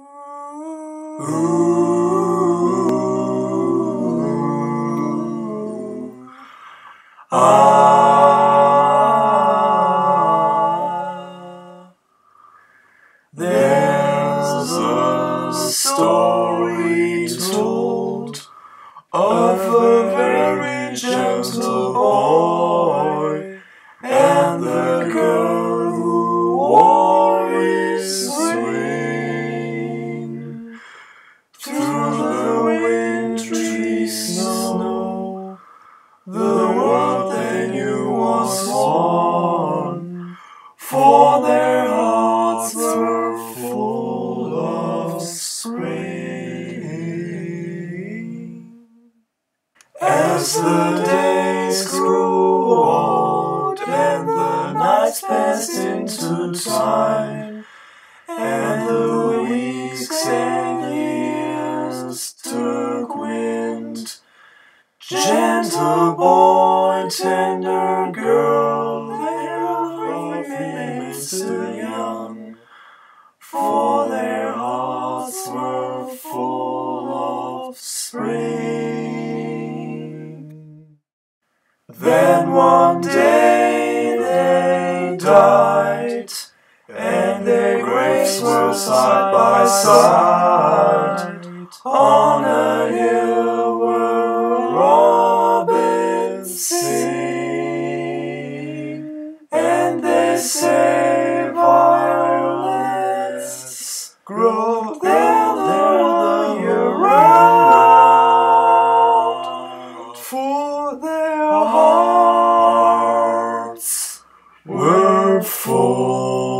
Ooh. Ah. There's a story told of a very gentle boy snow. The world they knew was one, for their hearts were full of spring. As the days grew old and the nights passed into time, Gentle boy, tender girl, their remained still young, for their hearts were full of spring. Then one day they died, and their graves were side by side say violets grow gather year round, for their hearts were full.